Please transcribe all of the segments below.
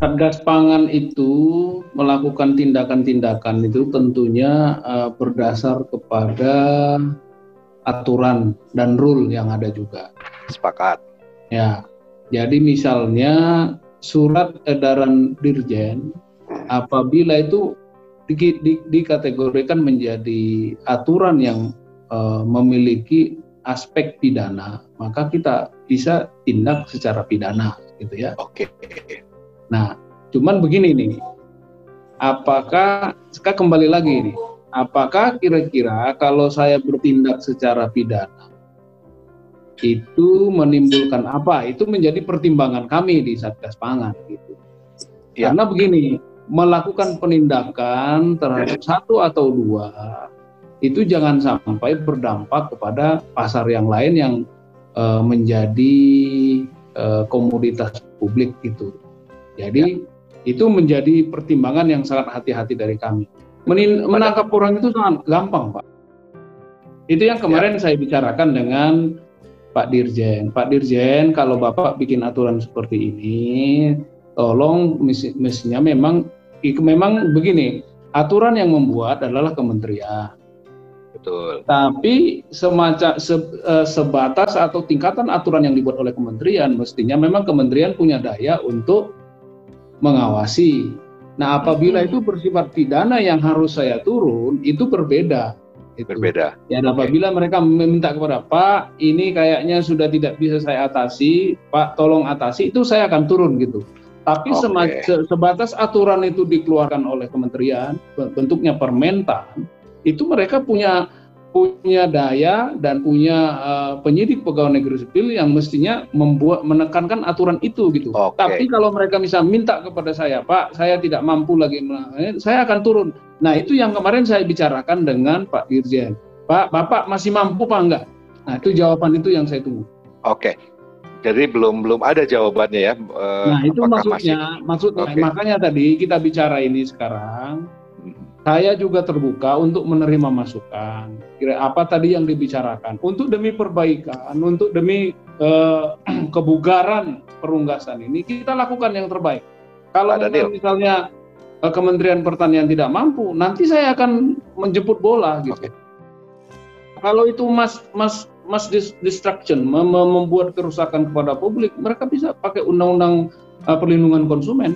Satgas Pangan itu melakukan tindakan-tindakan itu tentunya uh, berdasar kepada aturan dan rule yang ada juga. Sepakat. Ya. Jadi misalnya surat edaran dirjen apabila itu di, di, dikategorikan menjadi aturan yang uh, memiliki aspek pidana, maka kita bisa tindak secara pidana gitu ya. Oke. Nah, cuman begini nih, apakah sekarang kembali lagi nih, apakah kira-kira kalau saya bertindak secara pidana itu menimbulkan apa? Itu menjadi pertimbangan kami di Satgas Pangan gitu. Ya. Karena begini, melakukan penindakan terhadap satu atau dua itu jangan sampai berdampak kepada pasar yang lain yang uh, menjadi uh, komoditas publik itu. Jadi ya. itu menjadi pertimbangan yang sangat hati-hati dari kami. Menin menangkap orang itu sangat gampang, Pak. Itu yang kemarin ya. saya bicarakan dengan Pak Dirjen. Pak Dirjen, kalau Bapak bikin aturan seperti ini, tolong mestinya memang memang begini, aturan yang membuat adalah kementerian. Betul. Tapi semacam se, uh, sebatas atau tingkatan aturan yang dibuat oleh kementerian, mestinya memang kementerian punya daya untuk mengawasi. Nah, apabila itu bersifat pidana yang harus saya turun, itu berbeda. Itu. Berbeda. Ya, apabila mereka meminta kepada Pak, ini kayaknya sudah tidak bisa saya atasi, Pak tolong atasi, itu saya akan turun gitu. Tapi okay. se sebatas aturan itu dikeluarkan oleh kementerian, bentuknya permentan, itu mereka punya punya daya dan punya uh, penyidik pegawai negeri sipil yang mestinya membuat menekankan aturan itu gitu. Okay. Tapi kalau mereka bisa minta kepada saya, Pak, saya tidak mampu lagi, saya akan turun. Nah itu yang kemarin saya bicarakan dengan Pak Dirjen. Pak, Bapak masih mampu Pak enggak? Nah itu jawaban itu yang saya tunggu. Oke. Okay. Jadi belum belum ada jawabannya ya. Uh, nah itu maksudnya, masih... maksudnya okay. makanya tadi kita bicara ini sekarang saya juga terbuka untuk menerima masukan. Kira apa tadi yang dibicarakan? Untuk demi perbaikan, untuk demi uh, kebugaran perunggasan ini kita lakukan yang terbaik. Kalau misalnya uh, Kementerian Pertanian tidak mampu, nanti saya akan menjemput bola gitu. Okay. Kalau itu mas mas mas distraction mem membuat kerusakan kepada publik, mereka bisa pakai undang-undang uh, perlindungan konsumen.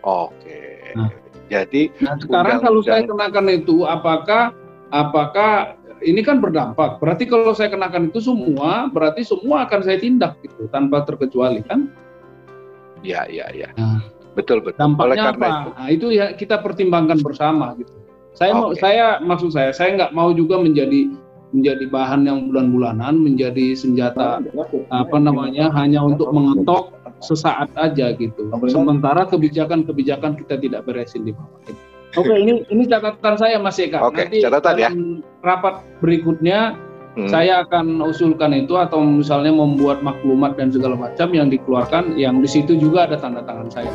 Oke. Okay. Nah, jadi nah, sekarang kalau saya kenakan itu apakah apakah ini kan berdampak. Berarti kalau saya kenakan itu semua, berarti semua akan saya tindak gitu tanpa terkecuali kan? Ya, ya, ya. Nah, betul, betul. Dampaknya apa? Itu. Nah, itu ya kita pertimbangkan bersama gitu. Saya okay. mau saya maksud saya saya nggak mau juga menjadi menjadi bahan yang bulan-bulanan, menjadi senjata apa namanya hanya untuk mengetok sesaat aja gitu. Sementara kebijakan-kebijakan kita tidak beresin di bawah. Oke, okay, ini ini catatan saya Mas Eka. Oke, okay, catatan ya. Rapat berikutnya hmm. saya akan usulkan itu atau misalnya membuat maklumat dan segala macam yang dikeluarkan yang di situ juga ada tanda tangan saya.